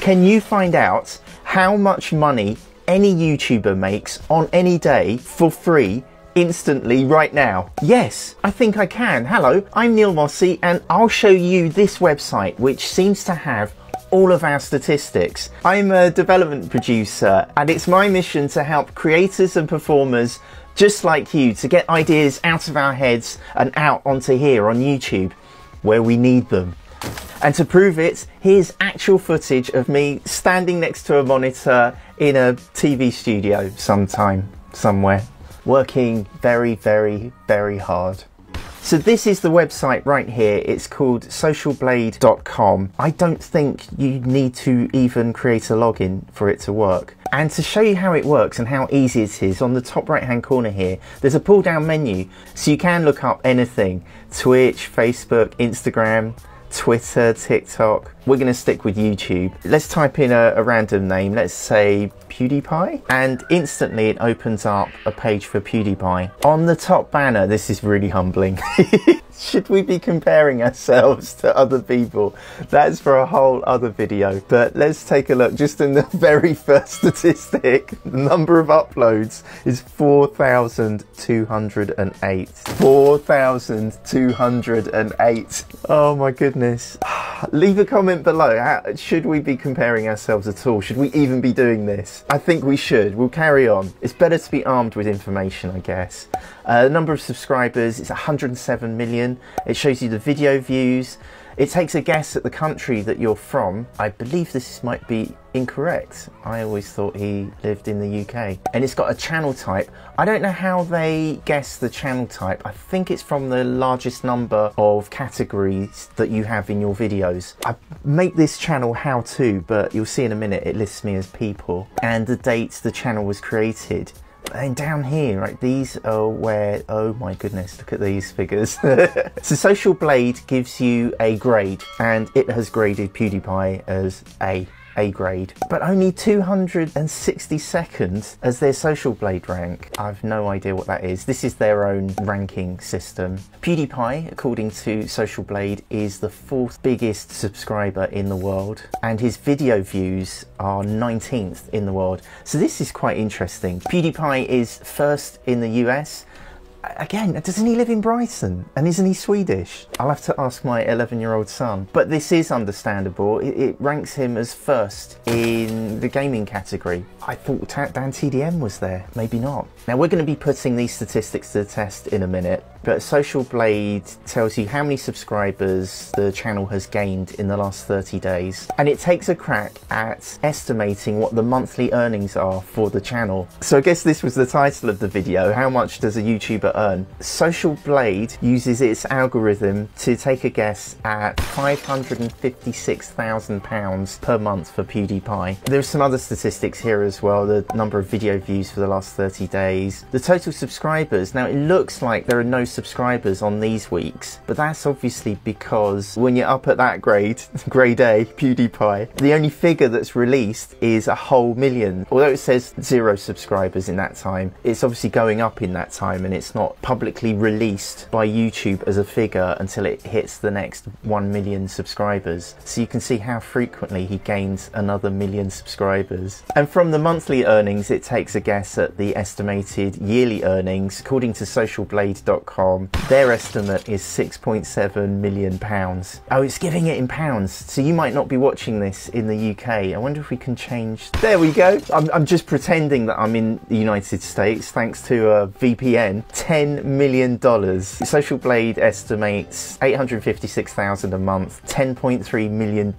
Can you find out how much money any YouTuber makes on any day for free instantly right now? Yes, I think I can. Hello, I'm Neil Mossey and I'll show you this website which seems to have all of our statistics. I'm a development producer and it's my mission to help creators and performers just like you to get ideas out of our heads and out onto here on YouTube where we need them. And to prove it, here's actual footage of me standing next to a monitor in a TV studio sometime, somewhere, working very, very, very hard. So this is the website right here. It's called socialblade.com. I don't think you need to even create a login for it to work. And to show you how it works and how easy it is, on the top right hand corner here, there's a pull down menu. So you can look up anything. Twitch, Facebook, Instagram, Twitter, TikTok. We're going to stick with YouTube. Let's type in a, a, random name. Let's say PewDiePie. And instantly it opens up a page for PewDiePie. On the top banner, this is really humbling. Should we be comparing ourselves to other people? That's for a whole other video. But let's take a look just in the very first statistic. The number of uploads is 4,208. 4,208. Oh my goodness. Leave a comment below. How, should we be comparing ourselves at all? Should we even be doing this? I think we should. We'll carry on. It's better to be armed with information, I guess. Uh, the number of subscribers is 107 million. It shows you the video views. It takes a guess at the country that you're from. I believe this might be incorrect. I always thought he lived in the UK. And it's got a channel type. I don't know how they guess the channel type. I think it's from the largest number of categories that you have in your videos. I make this channel how to, but you'll see in a minute it lists me as people and the date the channel was created and down here, right, these are where, oh my goodness, look at these figures. so Social Blade gives you a grade and it has graded PewDiePie as A. A grade, but only 260 seconds as their Social Blade rank. I've no idea what that is. This is their own ranking system. PewDiePie, according to Social Blade, is the fourth biggest subscriber in the world, and his video views are 19th in the world. So this is quite interesting. PewDiePie is first in the US again, doesn't he live in Brighton? And isn't he Swedish? I'll have to ask my 11 year old son. But this is understandable. It, it, ranks him as first in the gaming category. I thought Dan TDM was there. Maybe not. Now, we're going to be putting these statistics to the test in a minute. But Social Blade tells you how many subscribers the channel has gained in the last 30 days. And it takes a crack at estimating what the monthly earnings are for the channel. So I guess this was the title of the video. How much does a YouTuber earn? Social Blade uses its algorithm to take a guess at £556,000 per month for PewDiePie. There are some other statistics here as well. The number of video views for the last 30 days. The total subscribers. Now it looks like there are no subscribers on these weeks, but that's obviously because when you're up at that grade, grade A, PewDiePie, the only figure that's released is a whole million. Although it says zero subscribers in that time, it's obviously going up in that time and it's not publicly released by YouTube as a figure until it hits the next 1 million subscribers. So you can see how frequently he gains another million subscribers. And from the monthly earnings, it takes a guess at the estimated yearly earnings. According to socialblade.com, their estimate is 6.7 million pounds. Oh, it's giving it in pounds. So you might not be watching this in the UK. I wonder if we can change. There we go. I'm, I'm just pretending that I'm in the United States thanks to uh, a VPN. $10 million. Social Blade estimates 856,000 a month, $10.3 million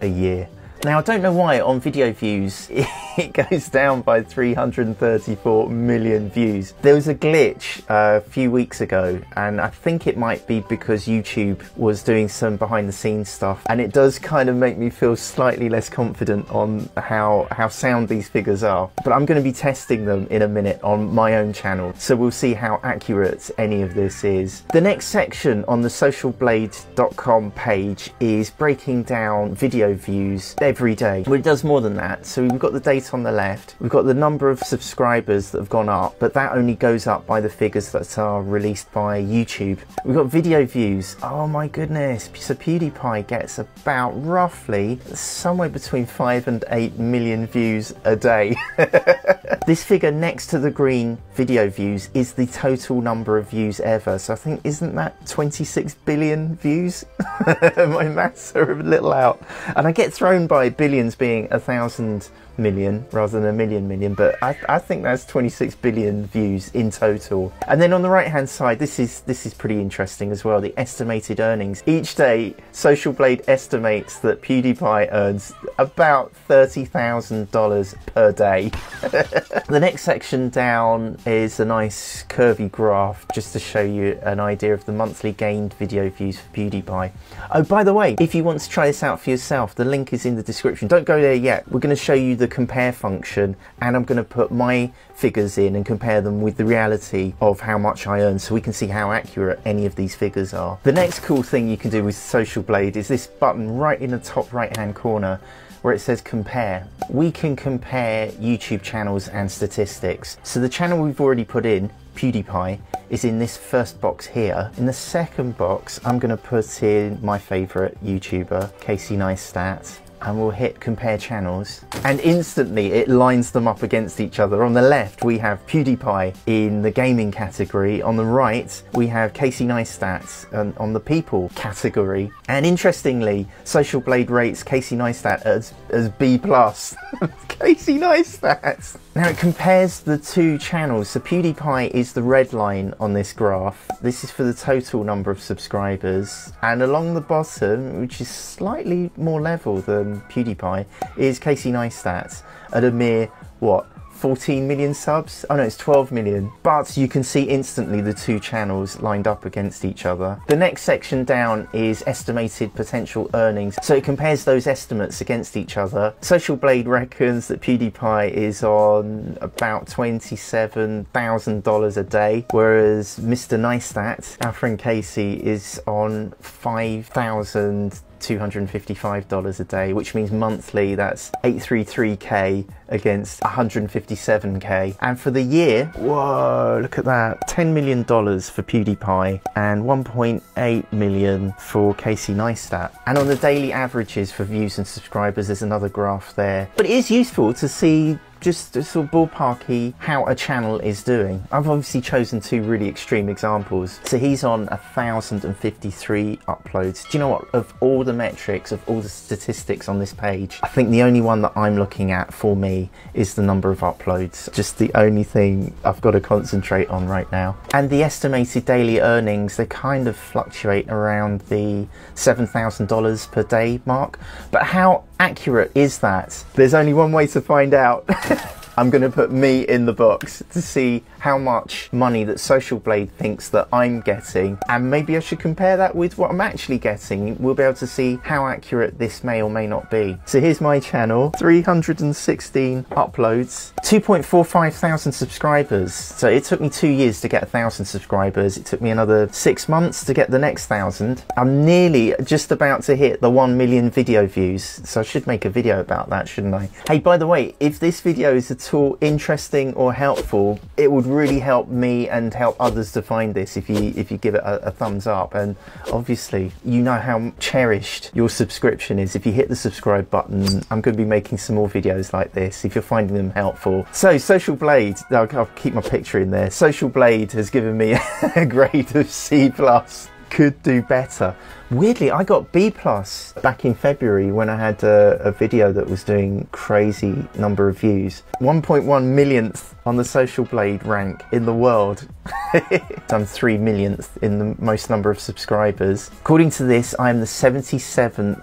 a year. Now, I don't know why on video views it goes down by 334 million views. There was a glitch uh, a few weeks ago, and I think it might be because YouTube was doing some behind the scenes stuff, and it does kind of make me feel slightly less confident on how, how sound these figures are. But I'm going to be testing them in a minute on my own channel, so we'll see how accurate any of this is. The next section on the socialblade.com page is breaking down video views. They're every day. Well, it does more than that. So we've got the date on the left, we've got the number of subscribers that have gone up, but that only goes up by the figures that are released by YouTube. We've got video views. Oh my goodness. So PewDiePie gets about roughly somewhere between 5 and 8 million views a day. this figure next to the green video views is the total number of views ever. So I think, isn't that 26 billion views? My maths are a little out. And I get thrown by billions being a thousand million rather than a million million, but I, I think that's 26 billion views in total. And then on the right hand side, this is this is pretty interesting as well. The estimated earnings each day. Social Blade estimates that PewDiePie earns about thirty thousand dollars per day. the next section down is a nice curvy graph just to show you an idea of the monthly gained video views for PewDiePie. Oh, by the way, if you want to try this out for yourself, the link is in the description. Don't go there yet. We're going to show you the compare function and I'm going to put my figures in and compare them with the reality of how much I earn so we can see how accurate any of these figures are. The next cool thing you can do with Social Blade is this button right in the top right hand corner where it says compare. We can compare YouTube channels and statistics. So the channel we've already put in, PewDiePie, is in this first box here. In the second box, I'm gonna put in my favorite YouTuber, Casey Neistat and we'll hit compare channels and instantly it lines them up against each other. On the left we have PewDiePie in the gaming category, on the right we have Casey Neistat um, on the people category and interestingly Social Blade rates Casey Neistat as, as B+. Casey Neistat! Now it compares the two channels, so PewDiePie is the red line on this graph. This is for the total number of subscribers and along the bottom, which is slightly more level than PewDiePie is Casey Neistat at a mere, what, 14 million subs. Oh no, it's 12 million. But you can see instantly the two channels lined up against each other. The next section down is estimated potential earnings. So it compares those estimates against each other. Social Blade reckons that PewDiePie is on about $27,000 a day, whereas Mr. Neistat, our friend Casey, is on 5,000 $255 a day, which means monthly that's 833k against 157k. And for the year, whoa, look at that, $10 million for PewDiePie and 1.8 million for Casey Neistat. And on the daily averages for views and subscribers, there's another graph there. But it is useful to see just sort of ballparky how a channel is doing. I've obviously chosen two really extreme examples. So he's on 1,053 uploads. Do you know what? Of all the metrics, of all the statistics on this page, I think the only one that I'm looking at for me is the number of uploads. Just the only thing I've got to concentrate on right now. And the estimated daily earnings, they kind of fluctuate around the $7,000 per day mark. But how accurate is that? There's only one way to find out. I'm going to put me in the box to see how much money that Social Blade thinks that I'm getting, and maybe I should compare that with what I'm actually getting. We'll be able to see how accurate this may or may not be. So here's my channel 316 uploads, 2.45 thousand subscribers. So it took me two years to get a thousand subscribers, it took me another six months to get the next thousand. I'm nearly just about to hit the 1 million video views, so I should make a video about that, shouldn't I? Hey, by the way, if this video is at all interesting or helpful, it would really help me and help others to find this if you if you give it a, a thumbs up. And obviously, you know how cherished your subscription is. If you hit the subscribe button, I'm going to be making some more videos like this if you're finding them helpful. So, Social Blade, I'll, I'll keep my picture in there. Social Blade has given me a grade of C plus could do better. Weirdly, I got B plus back in February when I had a, a, video that was doing crazy number of views. 1.1 millionth on the Social Blade rank in the world. I'm 3 millionth in the most number of subscribers. According to this, I am the 77,000th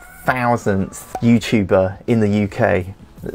YouTuber in the UK.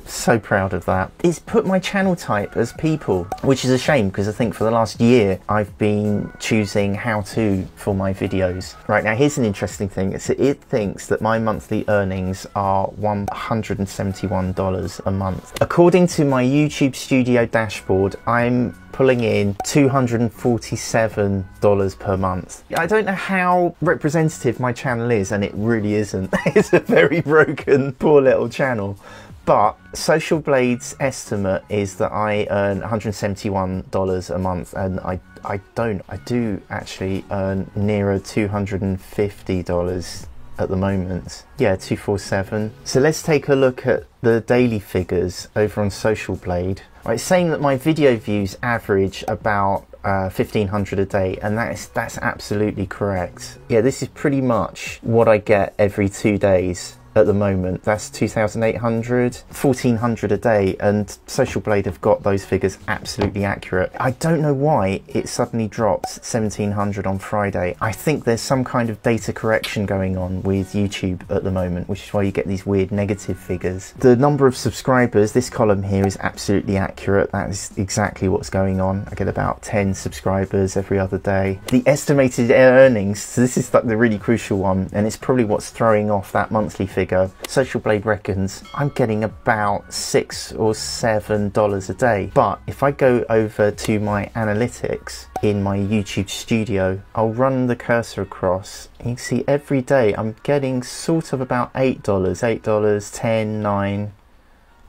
So proud of that. It's put my channel type as people, which is a shame because I think for the last year I've been choosing how to for my videos. Right now, here's an interesting thing. It's, it thinks that my monthly earnings are $171 a month. According to my YouTube studio dashboard, I'm pulling in $247 per month. I don't know how representative my channel is, and it really isn't. it's a very broken, poor little channel. But Social Blade's estimate is that I earn $171 a month, and I, I don't. I do actually earn nearer $250 at the moment. Yeah, 247. So let's take a look at the daily figures over on Social Blade. Right, it's saying that my video views average about uh, 1500 a day and that's that's absolutely correct. Yeah, this is pretty much what I get every two days at the moment. That's 2,800, 1,400 a day, and Social Blade have got those figures absolutely accurate. I don't know why it suddenly dropped 1,700 on Friday. I think there's some kind of data correction going on with YouTube at the moment, which is why you get these weird negative figures. The number of subscribers, this column here is absolutely accurate. That is exactly what's going on. I get about 10 subscribers every other day. The estimated earnings, so this is like the really crucial one, and it's probably what's throwing off that monthly figure figure, Social Blade reckons I'm getting about six or seven dollars a day. But if I go over to my analytics in my YouTube studio, I'll run the cursor across. And you can see every day I'm getting sort of about eight dollars, eight dollars, ten, nine,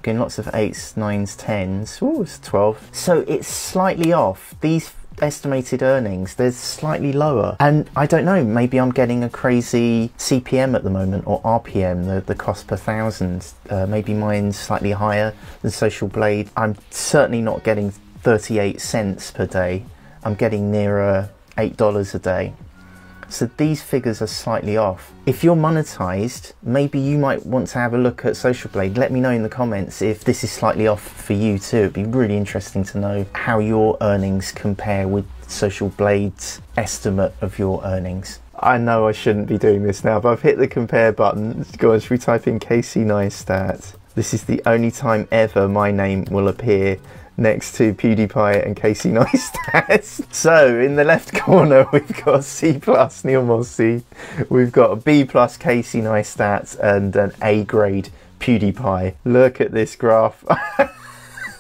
getting lots of eights, nines, tens. Oh, it's 12. So it's slightly off. These estimated earnings, they're slightly lower. And I don't know, maybe I'm getting a crazy CPM at the moment or RPM, the, the cost per thousand. Uh, maybe mine's slightly higher than Social Blade. I'm certainly not getting 38 cents per day. I'm getting nearer $8 a day. So these figures are slightly off. If you're monetized, maybe you might want to have a look at Social Blade. Let me know in the comments if this is slightly off for you too. It'd be really interesting to know how your earnings compare with Social Blade's estimate of your earnings. I know I shouldn't be doing this now, but I've hit the compare button. Go on, should we type in Casey Neistat? This is the only time ever my name will appear next to PewDiePie and Casey Neistat. so in the left corner we've got C plus Neil Mossey, we've got a B plus Casey Neistat and an A grade PewDiePie. Look at this graph.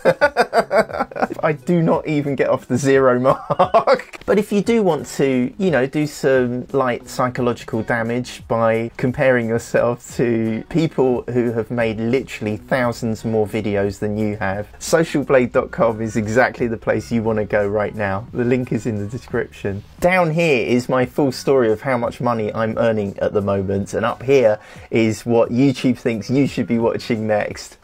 I do not even get off the zero mark. but if you do want to, you know, do some light psychological damage by comparing yourself to people who have made literally thousands more videos than you have, socialblade.com is exactly the place you want to go right now. The link is in the description. Down here is my full story of how much money I'm earning at the moment, and up here is what YouTube thinks you should be watching next.